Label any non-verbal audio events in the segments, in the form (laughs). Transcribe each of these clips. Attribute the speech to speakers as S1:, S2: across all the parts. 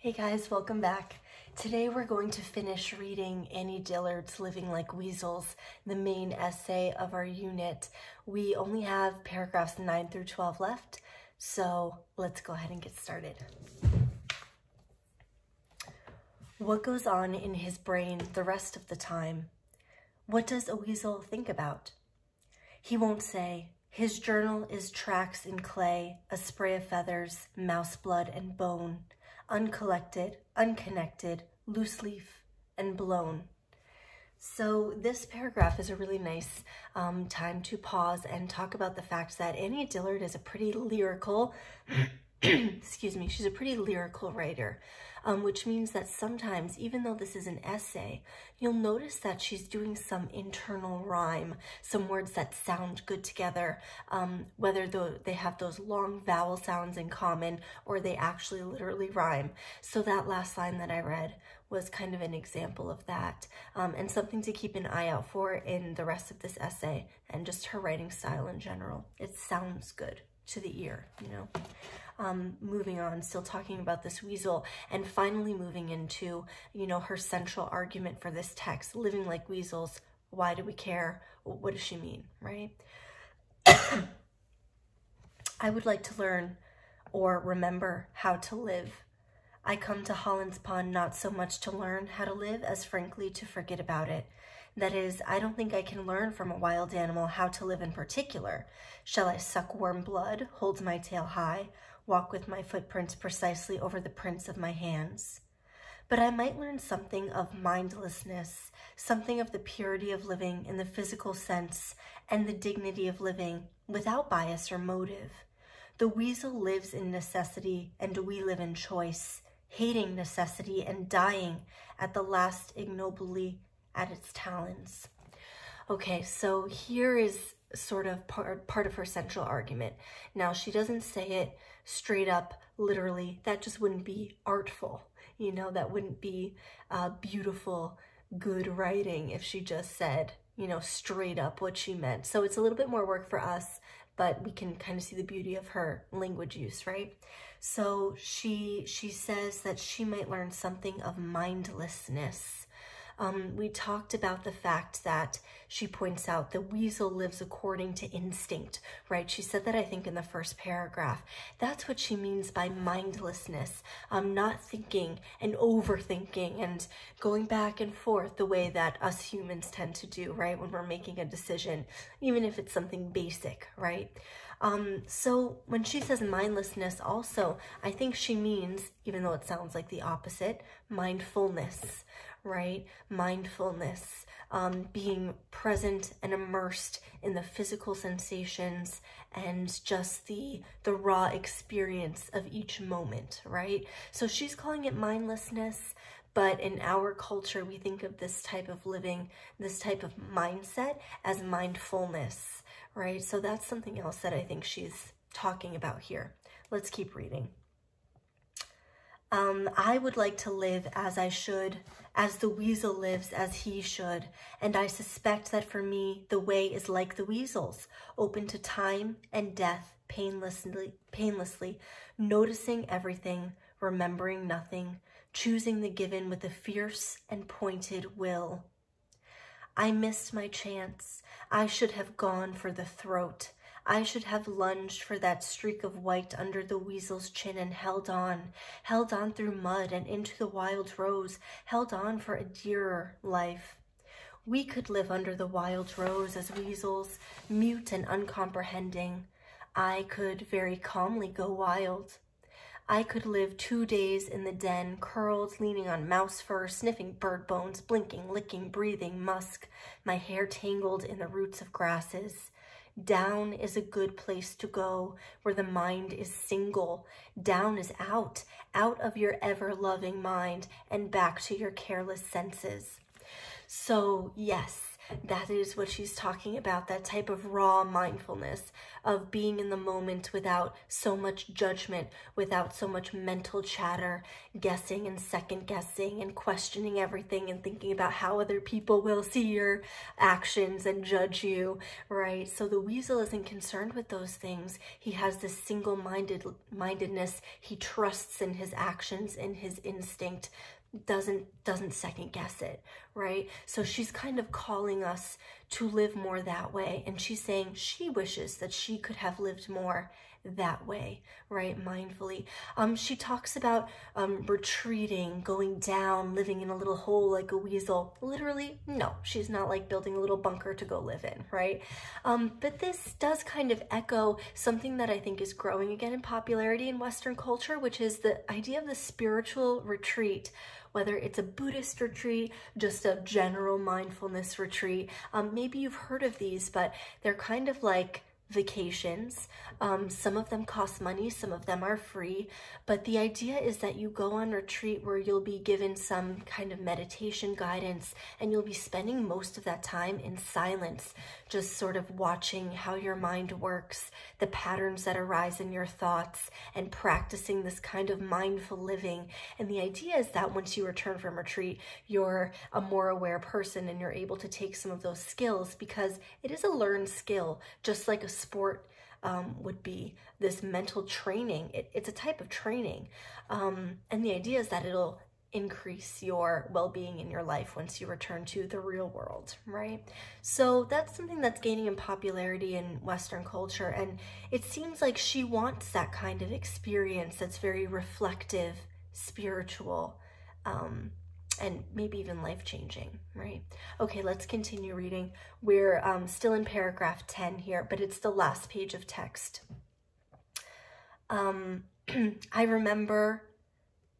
S1: Hey guys, welcome back. Today we're going to finish reading Annie Dillard's Living Like Weasels, the main essay of our unit. We only have paragraphs 9 through 12 left, so let's go ahead and get started. What goes on in his brain the rest of the time? What does a weasel think about? He won't say. His journal is tracks in clay, a spray of feathers, mouse blood, and bone uncollected, unconnected, loose leaf, and blown. So this paragraph is a really nice um, time to pause and talk about the fact that Annie Dillard is a pretty lyrical, (clears throat) excuse me, she's a pretty lyrical writer um, which means that sometimes, even though this is an essay, you'll notice that she's doing some internal rhyme, some words that sound good together, um, whether they have those long vowel sounds in common or they actually literally rhyme. So that last line that I read was kind of an example of that um, and something to keep an eye out for in the rest of this essay and just her writing style in general. It sounds good to the ear, you know um, moving on, still talking about this weasel, and finally moving into, you know, her central argument for this text, living like weasels, why do we care? What does she mean, right? (coughs) I would like to learn or remember how to live. I come to Hollins Pond not so much to learn how to live as frankly to forget about it. That is, I don't think I can learn from a wild animal how to live in particular. Shall I suck warm blood, hold my tail high, walk with my footprints precisely over the prints of my hands. But I might learn something of mindlessness, something of the purity of living in the physical sense and the dignity of living without bias or motive. The weasel lives in necessity and we live in choice, hating necessity and dying at the last ignobly at its talons. Okay, so here is sort of part, part of her central argument. Now, she doesn't say it straight up, literally. That just wouldn't be artful. You know, that wouldn't be uh, beautiful, good writing if she just said, you know, straight up what she meant. So it's a little bit more work for us, but we can kind of see the beauty of her language use, right? So she she says that she might learn something of mindlessness um, we talked about the fact that she points out the weasel lives according to instinct, right? She said that, I think, in the first paragraph. That's what she means by mindlessness, um, not thinking and overthinking and going back and forth the way that us humans tend to do, right? When we're making a decision, even if it's something basic, right? Um, so when she says mindlessness also, I think she means, even though it sounds like the opposite, mindfulness, right? Mindfulness, um, being present and immersed in the physical sensations and just the, the raw experience of each moment, right? So she's calling it mindlessness, but in our culture, we think of this type of living, this type of mindset as mindfulness, right? So that's something else that I think she's talking about here. Let's keep reading. Um, I would like to live as I should, as the weasel lives as he should, and I suspect that for me the way is like the weasel's, open to time and death painlessly, painlessly, noticing everything, remembering nothing, choosing the given with a fierce and pointed will. I missed my chance. I should have gone for the throat. I should have lunged for that streak of white under the weasel's chin and held on, held on through mud and into the wild rose, held on for a dearer life. We could live under the wild rose as weasels, mute and uncomprehending. I could very calmly go wild. I could live two days in the den, curled, leaning on mouse fur, sniffing bird bones, blinking, licking, breathing musk, my hair tangled in the roots of grasses. Down is a good place to go where the mind is single. Down is out, out of your ever-loving mind and back to your careless senses. So yes, that is what she's talking about that type of raw mindfulness of being in the moment without so much judgment, without so much mental chatter, guessing and second guessing and questioning everything and thinking about how other people will see your actions and judge you, right? So the weasel isn't concerned with those things. He has this single-minded mindedness. He trusts in his actions, in his instinct doesn't doesn't second guess it right? So she's kind of calling us to live more that way. And she's saying she wishes that she could have lived more that way right? Mindfully. Um she talks about um retreating going down living in a little hole like a weasel. Literally no she's not like building a little bunker to go live in right? Um but this does kind of echo something that i think is growing again in popularity in western culture which is the idea of the spiritual retreat whether it's a Buddhist retreat, just a general mindfulness retreat. Um, maybe you've heard of these, but they're kind of like vacations. Um, some of them cost money, some of them are free. But the idea is that you go on retreat where you'll be given some kind of meditation guidance and you'll be spending most of that time in silence, just sort of watching how your mind works, the patterns that arise in your thoughts, and practicing this kind of mindful living. And the idea is that once you return from retreat, you're a more aware person and you're able to take some of those skills because it is a learned skill, just like a sport um, would be this mental training. It, it's a type of training. Um, and the idea is that it'll increase your well-being in your life once you return to the real world, right? So that's something that's gaining in popularity in Western culture. And it seems like she wants that kind of experience that's very reflective, spiritual, um, and maybe even life-changing, right? Okay, let's continue reading. We're um, still in paragraph 10 here, but it's the last page of text. Um, (clears throat) I remember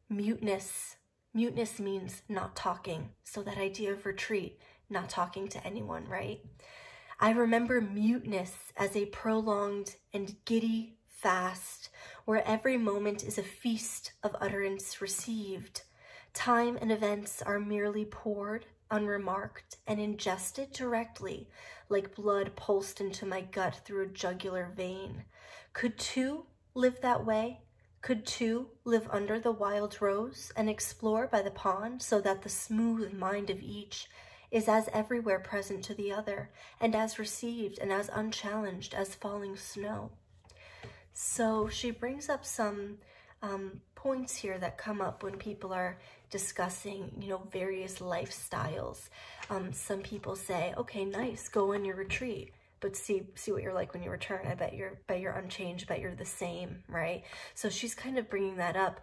S1: muteness. Muteness means not talking. So that idea of retreat, not talking to anyone, right? I remember muteness as a prolonged and giddy fast, where every moment is a feast of utterance received Time and events are merely poured, unremarked, and ingested directly, like blood pulsed into my gut through a jugular vein. Could two live that way? Could two live under the wild rose and explore by the pond so that the smooth mind of each is as everywhere present to the other, and as received and as unchallenged as falling snow? So she brings up some um, points here that come up when people are discussing, you know, various lifestyles. Um, some people say, okay, nice, go on your retreat but see see what you're like when you return. I bet you're bet you're unchanged, bet you're the same, right? So she's kind of bringing that up.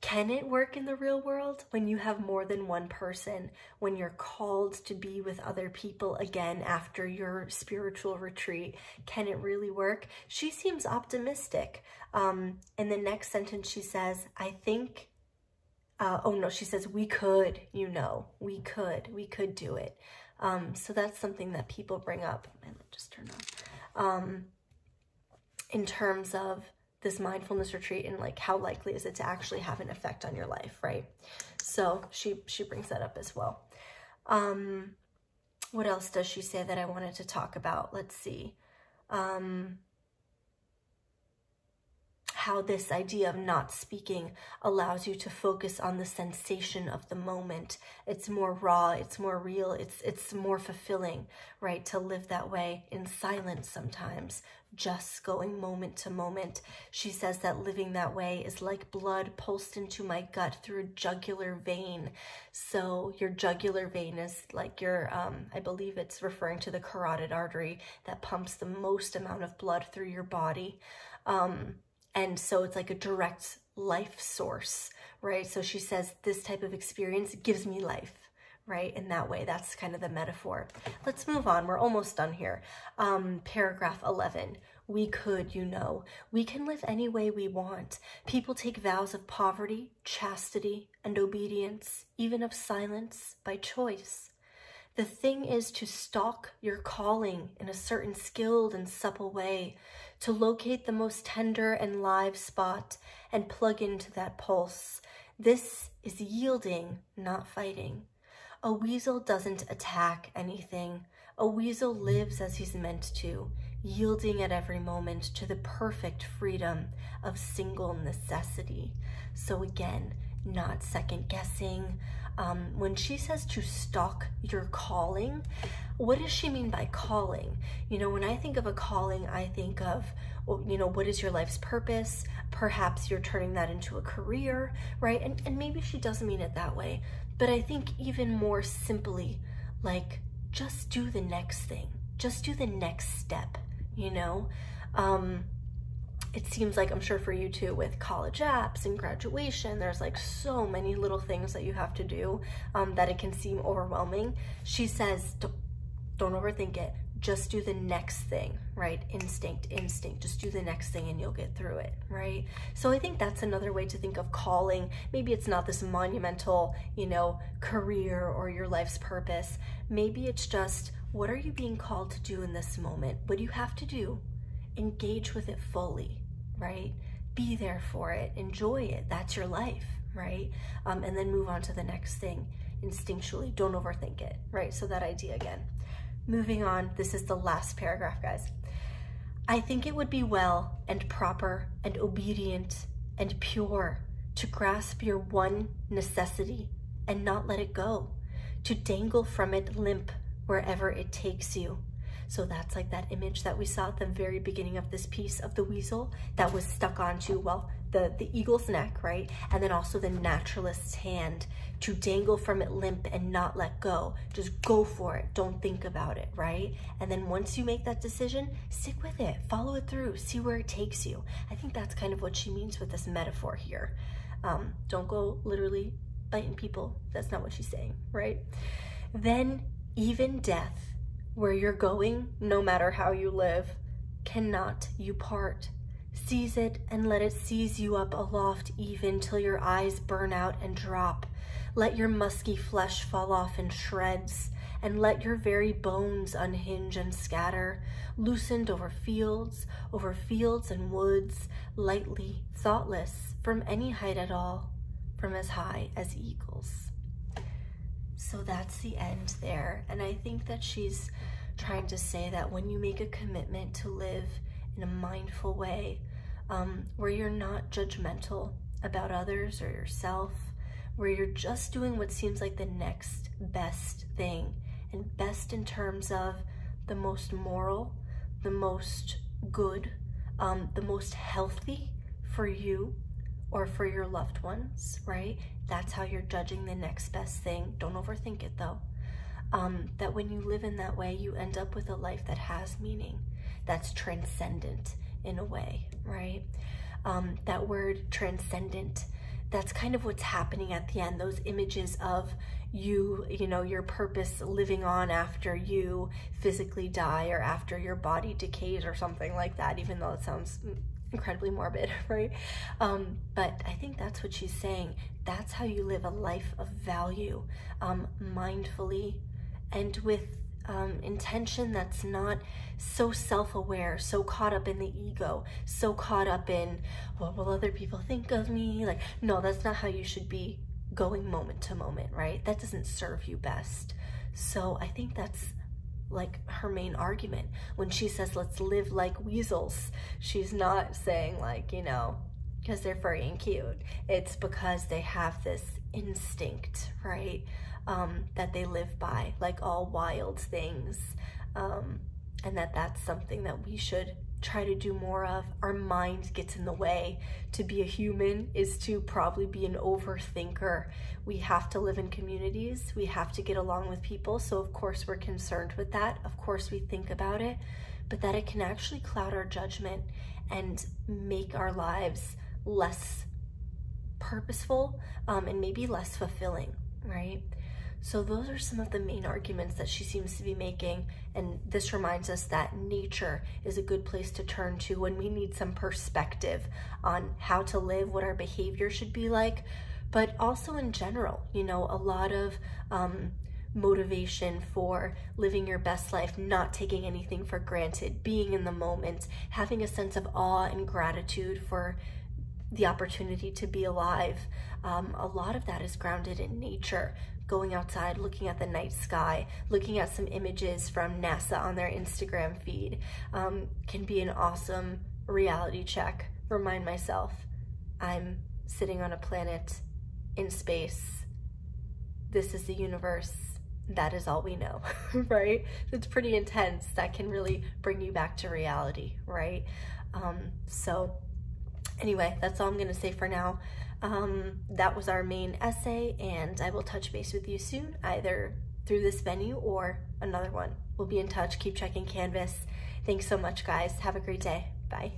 S1: Can it work in the real world when you have more than one person, when you're called to be with other people again after your spiritual retreat? Can it really work? She seems optimistic. Um, in the next sentence, she says, I think uh, oh no, she says, we could, you know, we could, we could do it. Um, so that's something that people bring up. My light just turned on. Um, in terms of this mindfulness retreat and like how likely is it to actually have an effect on your life, right? So she, she brings that up as well. Um, what else does she say that I wanted to talk about? Let's see. Um, how this idea of not speaking allows you to focus on the sensation of the moment. It's more raw, it's more real, it's it's more fulfilling, right? To live that way in silence sometimes, just going moment to moment. She says that living that way is like blood pulsed into my gut through a jugular vein. So your jugular vein is like your, um, I believe it's referring to the carotid artery that pumps the most amount of blood through your body. Um, and so it's like a direct life source, right? So she says this type of experience gives me life, right? In that way, that's kind of the metaphor. Let's move on. We're almost done here. Um, paragraph 11. We could, you know. We can live any way we want. People take vows of poverty, chastity, and obedience, even of silence, by choice. The thing is to stalk your calling in a certain skilled and supple way, to locate the most tender and live spot and plug into that pulse. This is yielding, not fighting. A weasel doesn't attack anything. A weasel lives as he's meant to, yielding at every moment to the perfect freedom of single necessity. So again, not second guessing. Um, when she says to stalk your calling, what does she mean by calling? You know, when I think of a calling, I think of, you know, what is your life's purpose? Perhaps you're turning that into a career, right? And, and maybe she doesn't mean it that way, but I think even more simply, like, just do the next thing, just do the next step, you know? Um, it seems like I'm sure for you too with college apps and graduation, there's like so many little things that you have to do um, that it can seem overwhelming. She says, don't, don't overthink it. Just do the next thing, right? Instinct, instinct. Just do the next thing and you'll get through it, right? So I think that's another way to think of calling. Maybe it's not this monumental, you know, career or your life's purpose. Maybe it's just what are you being called to do in this moment? What do you have to do? Engage with it fully right? Be there for it, enjoy it. That's your life, right? Um, and then move on to the next thing instinctually. Don't overthink it, right? So that idea again. Moving on, this is the last paragraph, guys. I think it would be well and proper and obedient and pure to grasp your one necessity and not let it go, to dangle from it limp wherever it takes you, so that's like that image that we saw at the very beginning of this piece of the weasel that was stuck onto, well, the, the eagle's neck, right? And then also the naturalist's hand to dangle from it limp and not let go. Just go for it. Don't think about it, right? And then once you make that decision, stick with it. Follow it through. See where it takes you. I think that's kind of what she means with this metaphor here. Um, don't go literally biting people. That's not what she's saying, right? Then even death where you're going, no matter how you live, cannot you part. Seize it and let it seize you up aloft even till your eyes burn out and drop. Let your musky flesh fall off in shreds, and let your very bones unhinge and scatter, loosened over fields, over fields and woods, lightly, thoughtless, from any height at all, from as high as eagles. So that's the end there. And I think that she's trying to say that when you make a commitment to live in a mindful way, um, where you're not judgmental about others or yourself, where you're just doing what seems like the next best thing, and best in terms of the most moral, the most good, um, the most healthy for you or for your loved ones, right? That's how you're judging the next best thing. Don't overthink it though. Um, that when you live in that way, you end up with a life that has meaning, that's transcendent in a way, right? Um, that word transcendent, that's kind of what's happening at the end. Those images of you, you know, your purpose living on after you physically die or after your body decays or something like that, even though it sounds incredibly morbid, (laughs) right? Um, but I think that's what she's saying. That's how you live a life of value, um, mindfully and with um, intention that's not so self-aware, so caught up in the ego, so caught up in what will other people think of me? Like, no, that's not how you should be going moment to moment, right? That doesn't serve you best. So I think that's like her main argument. When she says, let's live like weasels, she's not saying like, you know, because they're furry and cute. It's because they have this instinct, right? Um, that they live by, like all wild things. Um, and that that's something that we should try to do more of. Our mind gets in the way. To be a human is to probably be an overthinker. We have to live in communities. We have to get along with people. So of course we're concerned with that. Of course we think about it, but that it can actually cloud our judgment and make our lives less purposeful um, and maybe less fulfilling, right? So those are some of the main arguments that she seems to be making. And this reminds us that nature is a good place to turn to when we need some perspective on how to live, what our behavior should be like, but also in general, you know, a lot of um, motivation for living your best life, not taking anything for granted, being in the moment, having a sense of awe and gratitude for the opportunity to be alive. Um, a lot of that is grounded in nature going outside, looking at the night sky, looking at some images from NASA on their Instagram feed um, can be an awesome reality check. Remind myself I'm sitting on a planet in space. This is the universe. That is all we know, (laughs) right? It's pretty intense. That can really bring you back to reality, right? Um, so anyway, that's all I'm going to say for now. Um, that was our main essay, and I will touch base with you soon, either through this venue or another one. We'll be in touch. Keep checking Canvas. Thanks so much, guys. Have a great day. Bye.